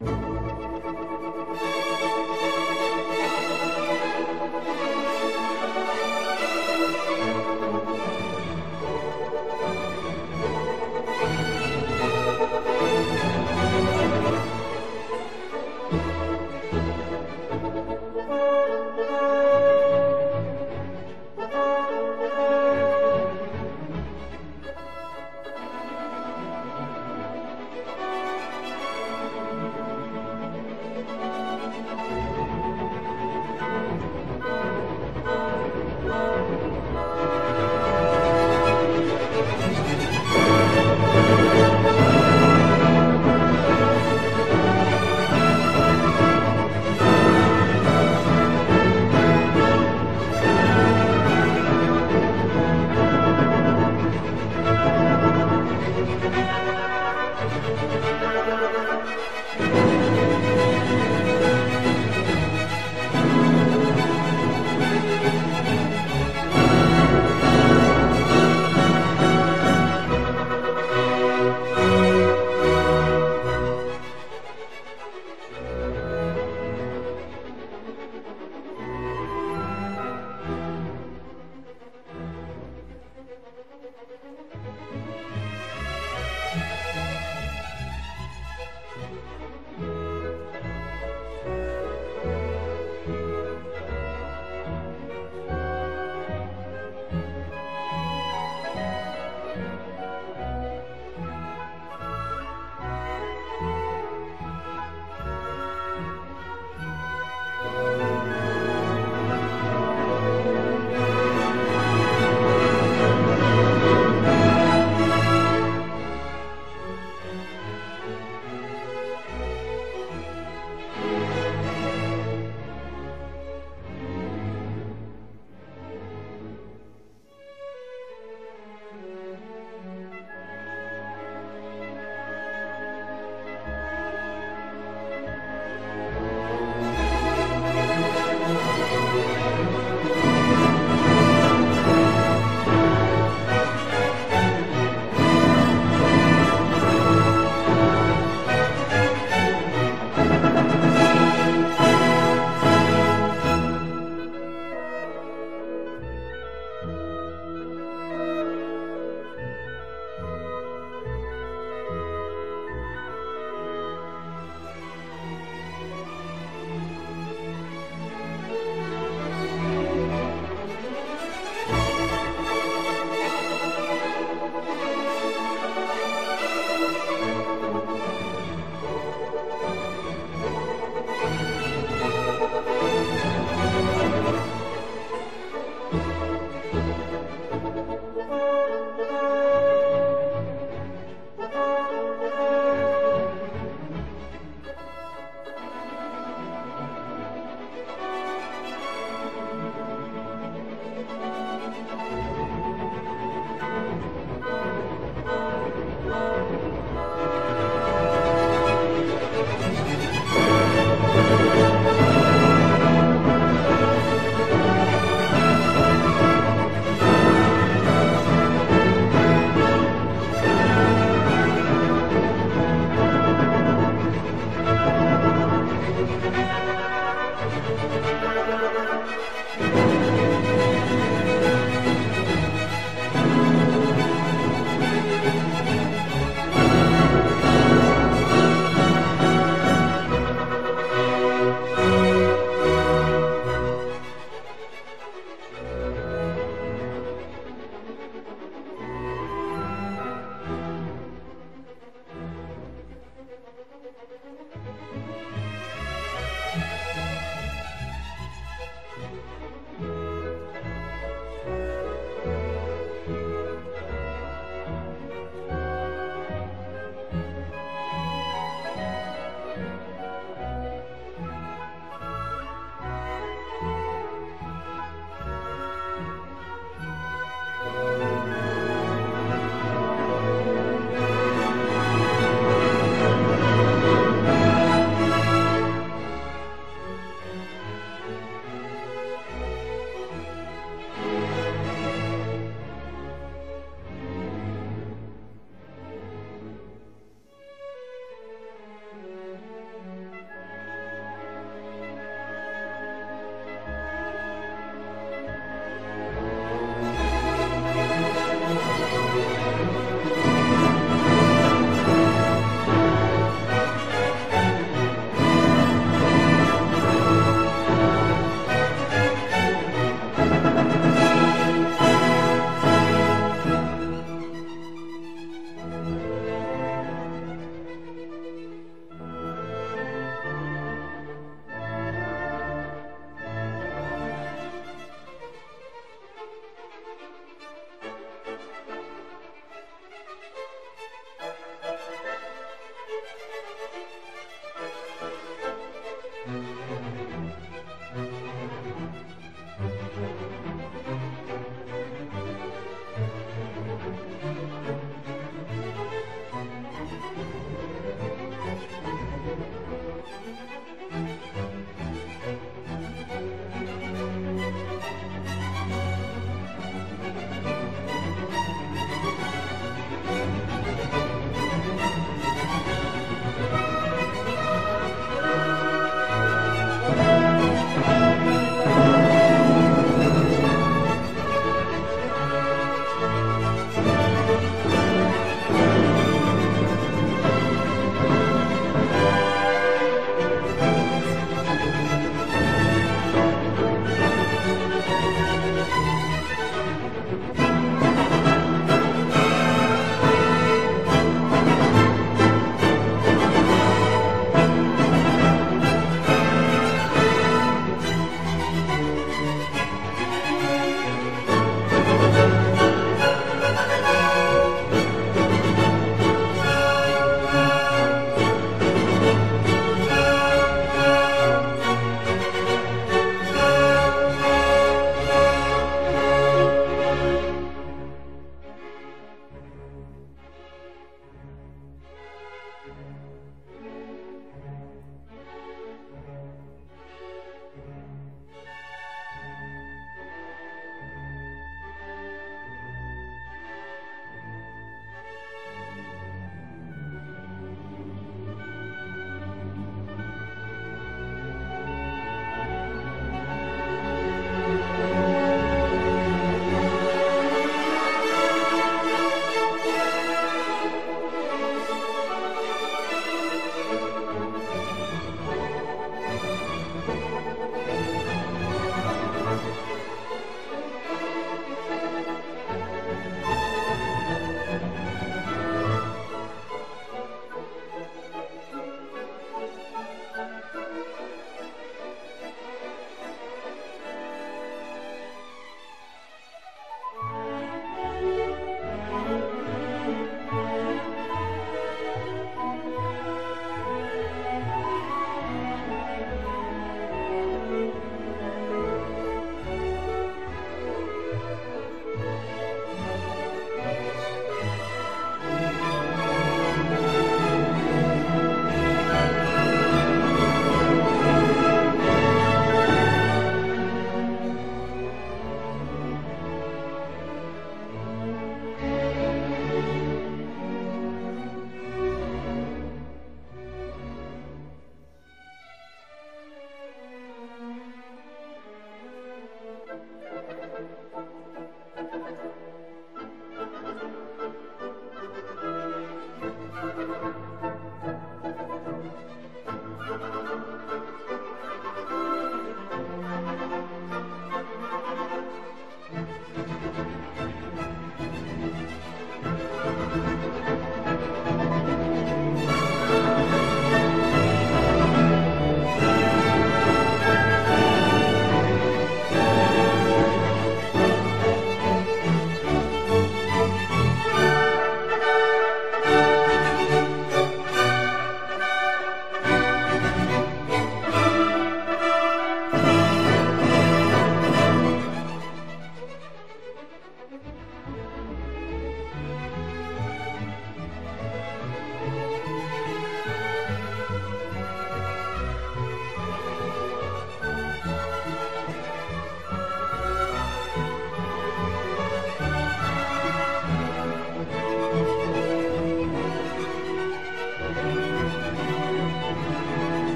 you